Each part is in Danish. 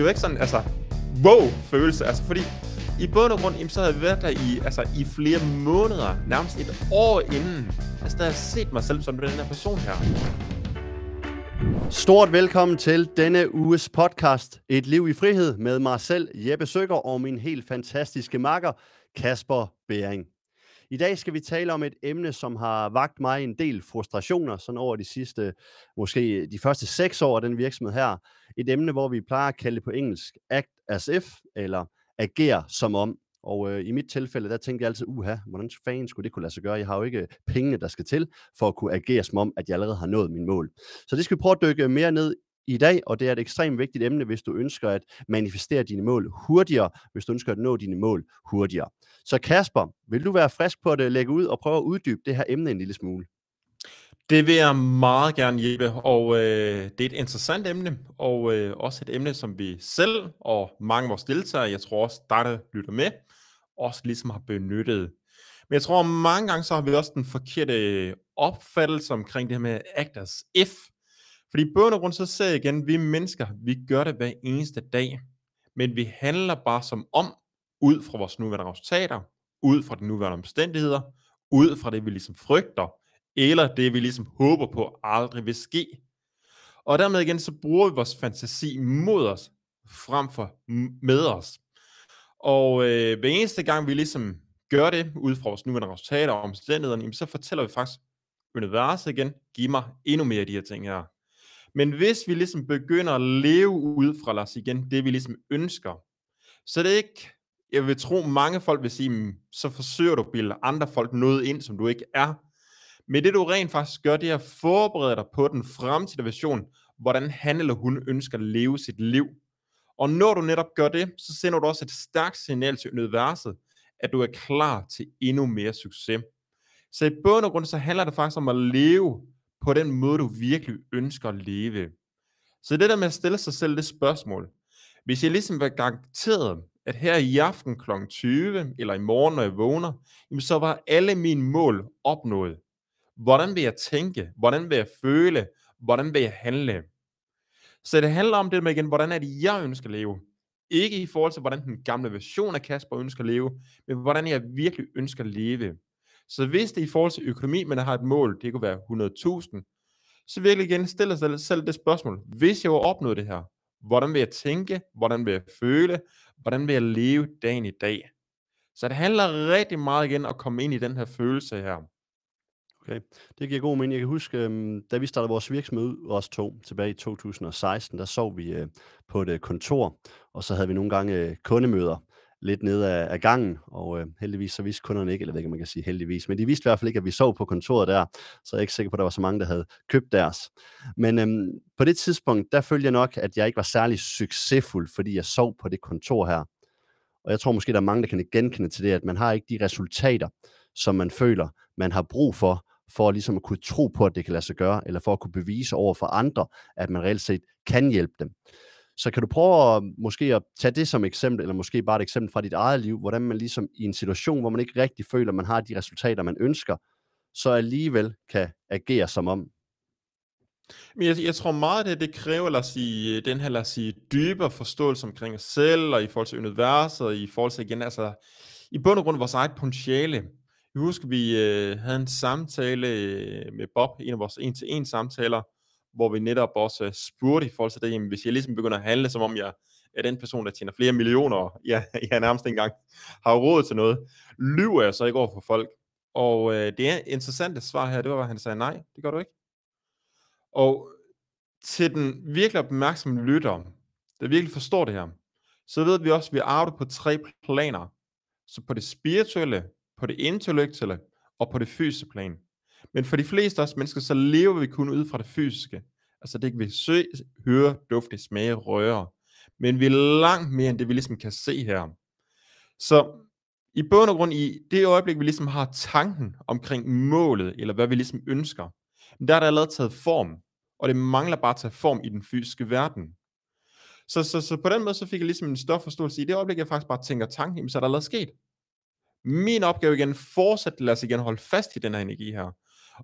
det var ikke sådan, altså, wow følelse, altså fordi i bund og grund, jamen, så havde jeg været der i, altså, i flere måneder, nærmest et år inden. Altså, der har jeg set mig selv som den her person her. Stort velkommen til denne uges podcast, Et liv i frihed, med mig selv, Jeppe Søger, og min helt fantastiske makker, Kasper Bering. I dag skal vi tale om et emne, som har vagt mig en del frustrationer, sådan over de sidste, måske de første seks år af den virksomhed her. Et emne, hvor vi plejer at kalde det på engelsk act as if, eller agere som om. Og øh, i mit tilfælde, der tænkte jeg altid, uha, hvordan fanden skulle det kunne lade sig gøre? Jeg har jo ikke pengene, der skal til, for at kunne agere som om, at jeg allerede har nået min mål. Så det skal vi prøve at dykke mere ned i dag, og det er et ekstremt vigtigt emne, hvis du ønsker at manifestere dine mål hurtigere, hvis du ønsker at nå dine mål hurtigere. Så Kasper, vil du være frisk på at øh, lægge ud og prøve at uddybe det her emne en lille smule? Det vil jeg meget gerne, hjælpe, og øh, det er et interessant emne, og øh, også et emne, som vi selv og mange af vores deltagere, jeg tror også dig, der lytter med, også ligesom har benyttet. Men jeg tror, mange gange så har vi også den forkerte øh, opfattelse omkring det her med actors if. Fordi i bund og grund så ser jeg igen, vi mennesker, vi gør det hver eneste dag, men vi handler bare som om, ud fra vores nuværende resultater, ud fra de nuværende omstændigheder, ud fra det, vi ligesom frygter, eller det, vi ligesom håber på aldrig vil ske. Og dermed igen, så bruger vi vores fantasi mod os, frem for med os. Og øh, hver eneste gang, vi ligesom gør det, ud fra vores nuværende resultater og omstændighederne, så fortæller vi faktisk universet igen, giv mig endnu mere af de her ting her. Men hvis vi ligesom begynder at leve ud fra, os igen, det vi ligesom ønsker, så det er ikke, jeg vil tro, mange folk vil sige, mm, så forsøger du at bilde andre folk noget ind, som du ikke er. Men det du rent faktisk gør, det er at forberede dig på den fremtidige version, hvordan han eller hun ønsker at leve sit liv. Og når du netop gør det, så sender du også et stærkt signal til universet, at du er klar til endnu mere succes. Så i bund og grund, så handler det faktisk om at leve på den måde, du virkelig ønsker at leve. Så det der med at stille sig selv det spørgsmål, hvis jeg ligesom var garanteret, at her i aften kl. 20, eller i morgen, når jeg vågner, jamen så var alle mine mål opnået. Hvordan vil jeg tænke? Hvordan vil jeg føle? Hvordan vil jeg handle? Så det handler om det med igen, hvordan er det, jeg ønsker at leve. Ikke i forhold til, hvordan den gamle version af Kasper ønsker at leve, men hvordan jeg virkelig ønsker at leve. Så hvis det i forhold til økonomi, man har et mål, det kunne være 100.000, så virkelig igen stille sig selv det spørgsmål. Hvis jeg har opnået det her, hvordan vil jeg tænke? Hvordan vil jeg føle? Hvordan vil jeg leve dagen i dag? Så det handler rigtig meget igen at komme ind i den her følelse her. Okay, det giver god mening. Jeg kan huske, øhm, da vi startede vores virksomhed ud, os to, tilbage i 2016, der sov vi øh, på et øh, kontor, og så havde vi nogle gange øh, kundemøder lidt ned af, af gangen, og øh, heldigvis så vidste kunderne ikke, eller ved ikke, man kan sige heldigvis, men de vidste i hvert fald ikke, at vi sov på kontoret der, så jeg er ikke sikker på, at der var så mange, der havde købt deres. Men øhm, på det tidspunkt, der følte jeg nok, at jeg ikke var særlig succesfuld, fordi jeg sov på det kontor her. Og jeg tror måske, der er mange, der kan genkende til det, at man har ikke de resultater, som man føler, man har brug for, for ligesom at kunne tro på, at det kan lade sig gøre, eller for at kunne bevise over for andre, at man reelt set kan hjælpe dem. Så kan du prøve at, øh, måske at tage det som eksempel, eller måske bare et eksempel fra dit eget liv, hvordan man ligesom i en situation, hvor man ikke rigtig føler, at man har de resultater, man ønsker, så alligevel kan agere som om. Men jeg, jeg tror meget, at det kræver lad os sige, øh, den her lad os sige, dybere forståelse omkring os selv, og i forhold til universet, og i forhold til igen, altså i bund og grund vores eget potentiale. Jeg husker, vi øh, havde en samtale øh, med Bob, en af vores en-til-en samtaler, hvor vi netop også spurgte i forhold til det, jamen, hvis jeg ligesom begynder at handle, som om jeg er den person, der tjener flere millioner, ja, jeg nærmest engang har råd til noget, lyver jeg så ikke over for folk. Og øh, det er interessante svar her, det var, at han sagde, nej, det gør du ikke. Og til den virkelig opmærksomme lytter, der virkelig forstår det her, så ved vi også, at vi arbejder på tre planer. Så på det spirituelle, på det intellektuelle og på det fysiske plan. Men for de fleste af os mennesker, så lever vi kun ud fra det fysiske. Altså det kan vi se, høre, dufte, smage, røre. Men vi er langt mere end det, vi ligesom kan se her. Så i bund og grund i det øjeblik, vi ligesom har tanken omkring målet, eller hvad vi ligesom ønsker, der er der allerede taget form, og det mangler bare at tage form i den fysiske verden. Så, så, så på den måde, så fik jeg ligesom en større forståelse i det øjeblik, jeg faktisk bare tænker tanken, så er der allerede sket. Min opgave igen, fortsat lad os igen holde fast i den her energi her.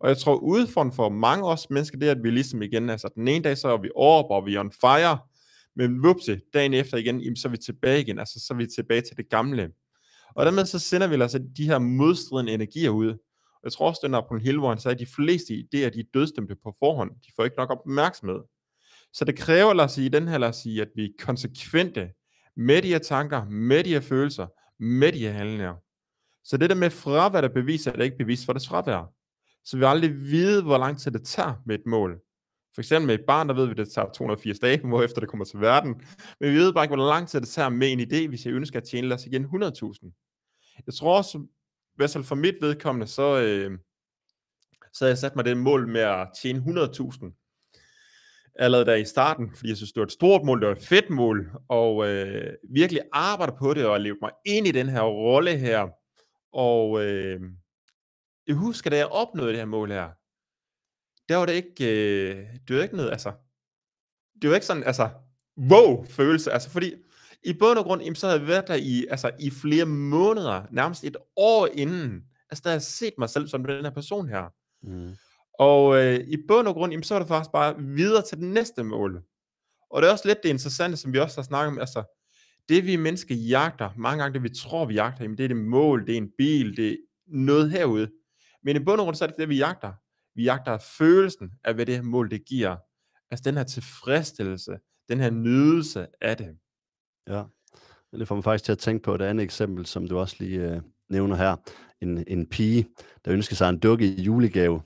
Og jeg tror, udfordringen for mange af os mennesker, det er, at vi ligesom igen, altså den ene dag, så er vi over, og vi er on fire, Men vupse, dagen efter igen, jamen, så er vi tilbage igen, altså så er vi tilbage til det gamle. Og dermed så sender vi altså de her modstridende energier ud. Og jeg tror også, den er på en Hill, hvor han sagde, at de fleste idéer, de er dødstemte på forhånd. De får ikke nok opmærksomhed. Så det kræver, lad os sige, den her, lad os sige, at vi er konsekvente med de her tanker, med de her følelser, med de her handlinger. Så det der med fravær, der beviser, at det ikke bevis for det fravær. Så vi vil aldrig vide, hvor lang tid det tager med et mål. For eksempel med et barn, der ved vi, at det tager 280 dage, hvor efter det kommer til verden. Men vi ved bare ikke, hvor lang tid det tager med en idé, hvis jeg ønsker at tjene, lad os igen 100.000. Jeg tror også, i hvert fald for mit vedkommende, så, øh, så havde jeg sat mig det mål med at tjene 100.000 allerede der i starten, fordi jeg synes, det var et stort mål, det var et fedt mål, og øh, virkelig arbejde på det, og leve mig ind i den her rolle her, og øh, jeg husker, da jeg opnåede det her mål her, der var det ikke, øh, det var ikke noget, altså, det var ikke sådan, altså, wow følelse, altså fordi, i bund og grund, jamen, så havde jeg været der i, altså, i flere måneder, nærmest et år inden, altså der havde jeg set mig selv som den her person her. Mm. Og øh, i bund og grund, jamen, så var det faktisk bare videre til det næste mål. Og det er også lidt det interessante, som vi også har snakket om, altså, det vi mennesker jagter, mange gange det vi tror, vi jagter, jamen, det er det mål, det er en bil, det er noget herude. Men i bund og grund, så er det det, vi jagter. Vi jagter følelsen af, hvad det her mål, det giver. Altså den her tilfredsstillelse, den her nydelse af det. Ja, det får mig faktisk til at tænke på et andet eksempel, som du også lige øh, nævner her. En, en pige, der ønskede sig en dukke i julegave,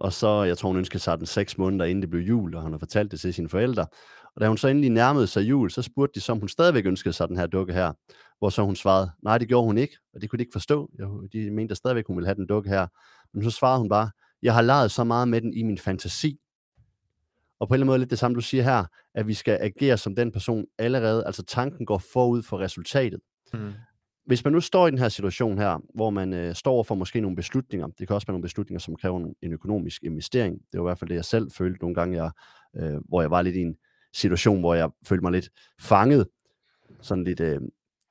og så, jeg tror hun ønskede sig den seks måneder, inden det blev jul, og hun har fortalt det til sine forældre. Og da hun så endelig nærmede sig jul, så spurgte de, om hun stadigvæk ønskede sig den her dukke her. Hvor så hun svarede, nej, det gjorde hun ikke, og det kunne de ikke forstå. De mente der stadigvæk, hun ville have den dukke her. Men så svarede hun bare, jeg har leget så meget med den i min fantasi. Og på en eller anden måde lidt det samme, du siger her, at vi skal agere som den person allerede, altså tanken går forud for resultatet. Mm. Hvis man nu står i den her situation her, hvor man øh, står for måske nogle beslutninger, det kan også være nogle beslutninger, som kræver en økonomisk investering. Det var i hvert fald det, jeg selv følte nogle gange, jeg, øh, hvor jeg var lidt i en situation, hvor jeg følte mig lidt fanget, sådan lidt, øh,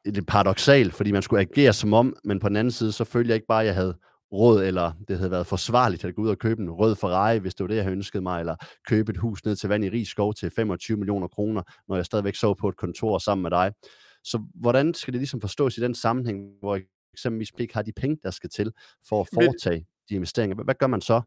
lidt paradoxalt, fordi man skulle agere som om, men på den anden side, så følte jeg ikke bare, at jeg havde råd, eller det havde været forsvarligt at gå ud og købe en rød Ferrari, hvis det var det, jeg ønsket mig, eller købe et hus ned til vand i Rigskov til 25 millioner kroner, når jeg stadigvæk så på et kontor sammen med dig. Så hvordan skal det ligesom forstås i den sammenhæng, hvor eksempelvis ikke har de penge, der skal til for at foretage de investeringer? Hvad gør man så?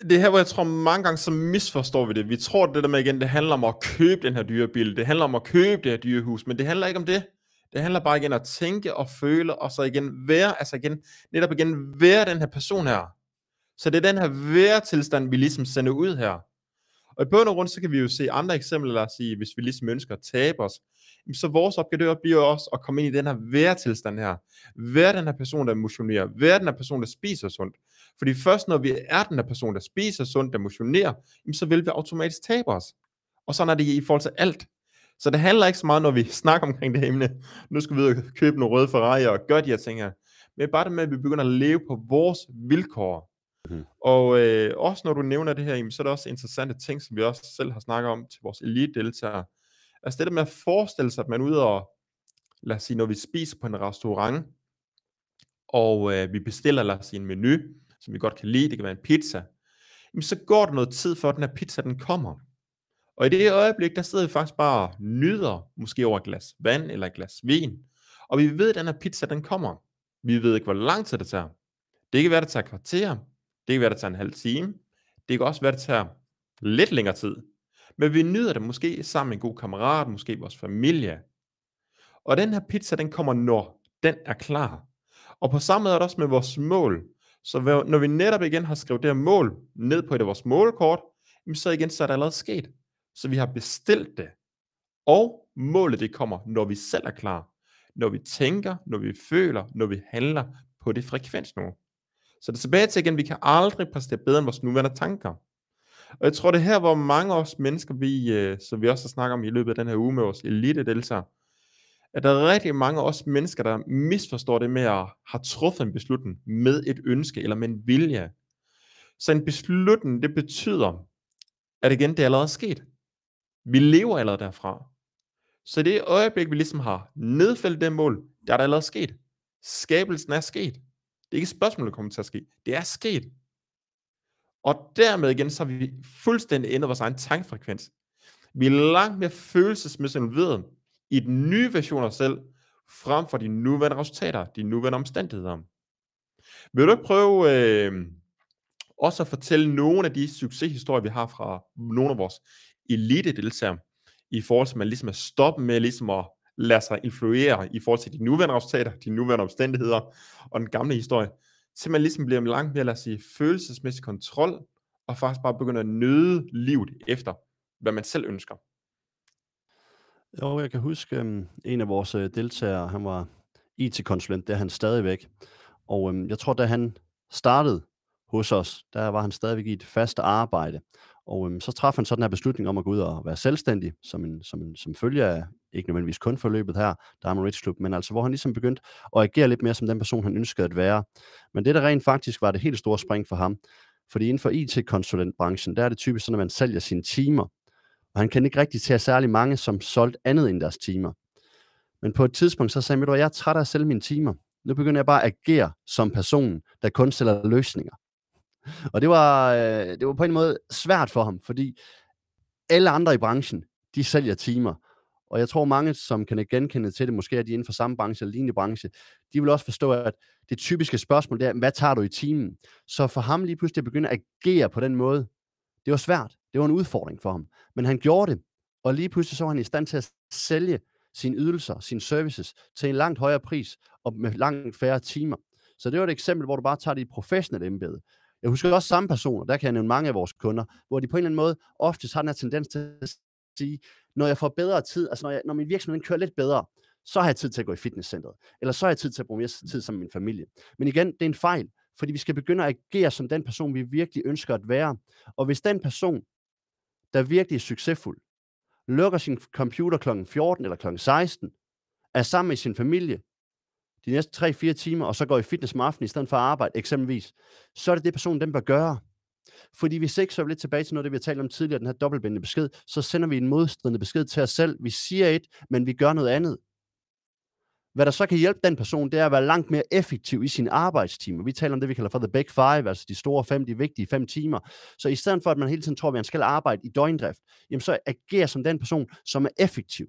Det er her, hvor jeg tror mange gange, så misforstår vi det. Vi tror, det der med igen, det handler om at købe den her dyre bil. Det handler om at købe det her dyre hus, men det handler ikke om det. Det handler bare igen at tænke og føle, og så igen være, altså igen, netop igen være den her person her. Så det er den her væretilstand, vi ligesom sender ud her. Og i bund og grund, så kan vi jo se andre eksempler, lad os sige, hvis vi ligesom ønsker at tabe os, så vores opgave bliver også at komme ind i den her væretilstand her. Være den her person, der motionerer. Være den her person, der spiser sundt. Fordi først når vi er den her person, der spiser sundt, der motionerer, så vil vi automatisk tabe os. Og sådan er det i forhold til alt. Så det handler ikke så meget, når vi snakker omkring det emne. Nu skal vi ud og købe nogle røde Ferrari og gøre de her ting her. Men bare det med, at vi begynder at leve på vores vilkår. Mm. Og øh, også når du nævner det her, så er det også interessante ting, som vi også selv har snakket om til vores elite-deltagere. Altså det der med at forestille sig, at man er ude og, lad os sige, når vi spiser på en restaurant, og øh, vi bestiller, lad os sige, en menu, som vi godt kan lide, det kan være en pizza, jamen så går der noget tid for, at den her pizza, den kommer. Og i det øjeblik, der sidder vi faktisk bare og nyder, måske over et glas vand eller et glas vin. Og vi ved, at den her pizza, den kommer. Vi ved ikke, hvor lang tid det tager. Det kan være, det tager kvarter. Det kan være, det tager en halv time. Det kan også være, det tager lidt længere tid. Men vi nyder det måske sammen med en god kammerat, måske vores familie. Og den her pizza, den kommer, når den er klar. Og på samme måde er det også med vores mål. Så når vi netop igen har skrevet det her mål ned på et af vores målkort, så igen, så er det allerede sket. Så vi har bestilt det. Og målet det kommer, når vi selv er klar. Når vi tænker, når vi føler, når vi handler på det frekvensniveau. Så det er tilbage til igen, vi kan aldrig præstere bedre end vores nuværende tanker. Og jeg tror, det her, hvor mange af os mennesker, vi, øh, som vi også har snakket om i løbet af den her uge med vores elite deltager, at der er rigtig mange af os mennesker, der misforstår det med at have truffet en beslutning med et ønske eller med en vilje. Så en beslutning, det betyder, at igen, det er allerede sket. Vi lever allerede derfra. Så det øjeblik, vi ligesom har nedfældet det mål, der er der allerede sket. Skabelsen er sket. Det er ikke et spørgsmål, der kommer til at ske. Det er sket. Og dermed igen, så har vi fuldstændig ændret vores egen tankfrekvens. Vi er langt mere følelsesmæssigt involveret i den nye version af os selv, frem for de nuværende resultater, de nuværende omstændigheder. Vil du ikke prøve øh, også at fortælle nogle af de succeshistorier, vi har fra nogle af vores elite-deltager, i forhold til, at man ligesom er stoppet med ligesom at lade sig influere i forhold til de nuværende resultater, de nuværende omstændigheder og den gamle historie, til man ligesom bliver langt mere, lad os sige, følelsesmæssig kontrol, og faktisk bare begynder at nøde livet efter, hvad man selv ønsker. Jo, jeg kan huske um, en af vores øh, deltagere, han var IT-konsulent, det er han stadigvæk. Og um, jeg tror, da han startede hos os, der var han stadigvæk i et fast arbejde. Og øhm, så træffer han så den her beslutning om at gå ud og være selvstændig, som, en, som, en, som følge af, ikke nødvendigvis kun forløbet her, Diamond Rich Club, men altså hvor han ligesom begyndte at agere lidt mere som den person, han ønskede at være. Men det, der rent faktisk var det helt store spring for ham, fordi inden for IT-konsulentbranchen, der er det typisk sådan, at man sælger sine timer, og han kan ikke rigtig tage særlig mange, som solgte andet end deres timer. Men på et tidspunkt, så sagde han, at jeg er træt af at sælge mine timer. Nu begynder jeg bare at agere som person, der kun sælger løsninger. Og det var, øh, det var på en måde svært for ham, fordi alle andre i branchen, de sælger timer. Og jeg tror mange, som kan genkende til det, måske er de inden for samme branche eller lignende branche, de vil også forstå, at det typiske spørgsmål det er, hvad tager du i timen? Så for ham lige pludselig at begynde at agere på den måde, det var svært. Det var en udfordring for ham. Men han gjorde det, og lige pludselig så var han i stand til at sælge sine ydelser, sine services til en langt højere pris og med langt færre timer. Så det var et eksempel, hvor du bare tager dit professionelle embede. Jeg husker også samme personer, der kan jeg nævne mange af vores kunder, hvor de på en eller anden måde ofte har den her tendens til at sige, når jeg får bedre tid, altså når, jeg, når min virksomhed kører lidt bedre, så har jeg tid til at gå i fitnesscenteret, eller så har jeg tid til at bruge mere tid sammen med min familie. Men igen, det er en fejl, fordi vi skal begynde at agere som den person, vi virkelig ønsker at være. Og hvis den person, der virkelig er succesfuld, lukker sin computer kl. 14 eller kl. 16, er sammen med sin familie, de næste 3-4 timer, og så går i fitness om aftenen i stedet for at arbejde, eksempelvis, så er det det, personen den bør gøre. Fordi hvis ikke, så er vi lidt tilbage til noget, det vi har talt om tidligere, den her dobbeltbindende besked, så sender vi en modstridende besked til os selv. Vi siger et, men vi gør noget andet. Hvad der så kan hjælpe den person, det er at være langt mere effektiv i sin arbejdstimer. Vi taler om det, vi kalder for the big five, altså de store fem, de vigtige fem timer. Så i stedet for, at man hele tiden tror, at man skal arbejde i døgndrift, jamen så agerer som den person, som er effektiv.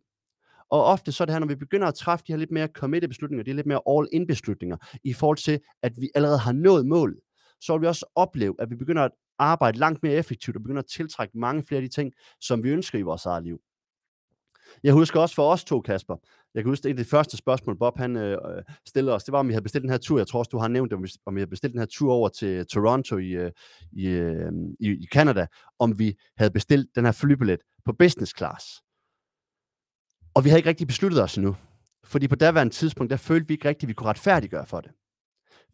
Og ofte så er det her, når vi begynder at træffe de her lidt mere committed beslutninger, de er lidt mere all-in beslutninger, i forhold til, at vi allerede har nået målet, så vil vi også opleve, at vi begynder at arbejde langt mere effektivt, og begynder at tiltrække mange flere af de ting, som vi ønsker i vores eget liv. Jeg husker også for os to, Kasper. Jeg kan huske, det det første spørgsmål, Bob han øh, stillede os. Det var, om vi havde bestilt den her tur. Jeg tror også, du har nævnt det, om vi havde bestilt den her tur over til øh, Toronto i, øh, i, øh, i, i Canada. Om vi havde bestilt den her flybillet på business class. Og vi havde ikke rigtig besluttet os endnu. Fordi på daværende tidspunkt, der følte vi ikke rigtigt, at vi kunne retfærdiggøre for det.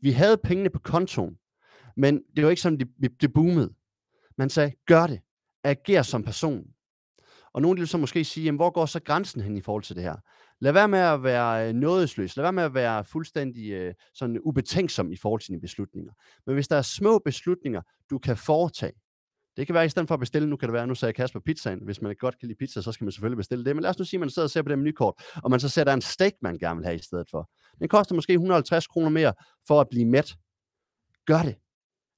Vi havde pengene på kontoen, men det var ikke sådan, det, det boomede. Man sagde, gør det. Ager som person. Og nogen vil så måske sige, jamen, hvor går så grænsen hen i forhold til det her? Lad være med at være øh, nådesløs. Lad være med at være fuldstændig øh, sådan ubetænksom i forhold til dine beslutninger. Men hvis der er små beslutninger, du kan foretage, det kan være, at i stedet for at bestille, nu kan det være, nu sagde Kasper pizzaen, hvis man godt kan lide pizza, så skal man selvfølgelig bestille det. Men lad os nu sige, at man sidder og ser på det menukort, og man så ser, at der er en steak, man gerne vil have i stedet for. Den koster måske 150 kroner mere for at blive mæt. Gør det.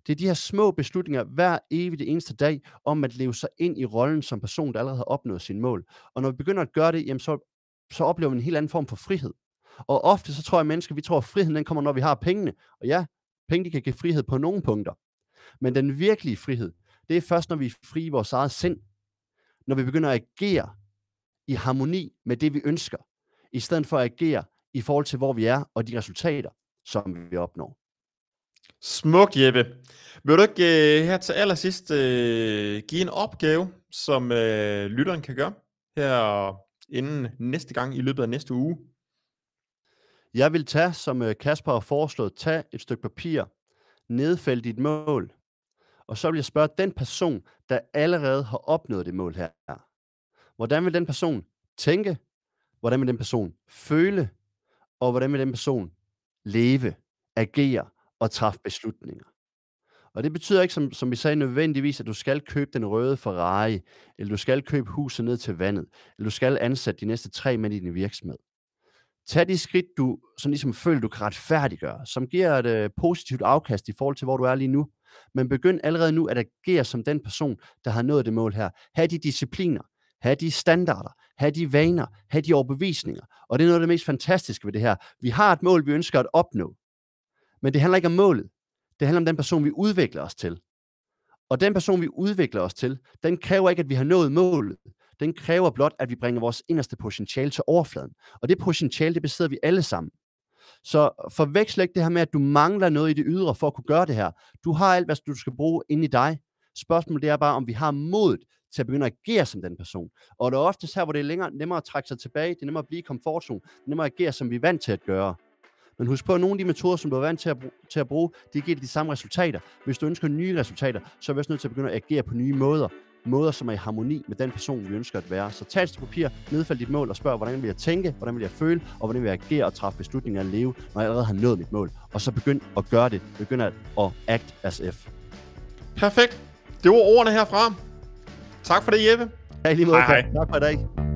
Det er de her små beslutninger hver evig det eneste dag, om at leve sig ind i rollen som person, der allerede har opnået sin mål. Og når vi begynder at gøre det, jamen så, så oplever vi en helt anden form for frihed. Og ofte så tror jeg, at mennesker, vi tror, at friheden den kommer, når vi har pengene. Og ja, penge de kan give frihed på nogle punkter. Men den virkelige frihed, det er først, når vi er fri i vores eget sind. Når vi begynder at agere i harmoni med det, vi ønsker, i stedet for at agere i forhold til, hvor vi er, og de resultater, som vi opnår. Smukt, Jeppe. Vil du ikke uh, her til allersidst uh, give en opgave, som uh, lytteren kan gøre her inden næste gang i løbet af næste uge? Jeg vil tage, som Kasper har foreslået, tage et stykke papir, nedfælde dit mål, og så vil jeg spørge den person, der allerede har opnået det mål her. Hvordan vil den person tænke? Hvordan vil den person føle? Og hvordan vil den person leve, agere og træffe beslutninger? Og det betyder ikke, som, som vi sagde, nødvendigvis, at du skal købe den røde Ferrari, eller du skal købe huset ned til vandet, eller du skal ansætte de næste tre mænd i din virksomhed. Tag de skridt, du sådan ligesom føler, du kan retfærdiggøre, som giver et øh, positivt afkast i forhold til, hvor du er lige nu. Men begynd allerede nu at agere som den person, der har nået det mål her. Ha' de discipliner, have de standarder, have de vaner, have de overbevisninger. Og det er noget af det mest fantastiske ved det her. Vi har et mål, vi ønsker at opnå. Men det handler ikke om målet. Det handler om den person, vi udvikler os til. Og den person, vi udvikler os til, den kræver ikke, at vi har nået målet. Den kræver blot, at vi bringer vores inderste potentiale til overfladen. Og det potentiale, det besidder vi alle sammen. Så forveksle ikke det her med, at du mangler noget i det ydre for at kunne gøre det her. Du har alt, hvad du skal bruge inde i dig. Spørgsmålet det er bare, om vi har modet til at begynde at agere som den person. Og det er ofte her, hvor det er længere, nemmere at trække sig tilbage, det er nemmere at blive i komfortzone, det er nemmere at agere, som vi er vant til at gøre. Men husk på, at nogle af de metoder, som du er vant til at, bruge, til at bruge, de giver de samme resultater. Hvis du ønsker nye resultater, så er vi også nødt til at begynde at agere på nye måder. Måder, som er i harmoni med den person, vi ønsker at være. Så tag et papir, nedfald dit mål og spørg, hvordan vil jeg tænke, hvordan vil jeg føle, og hvordan vil jeg agere og træffe beslutninger at leve, når jeg allerede har nået mit mål. Og så begynd at gøre det. Begynd at, at act as if. Perfekt. Det var ordene herfra. Tak for det, Jeppe. Ja, lige måde. Hej, hej. Tak for i dag.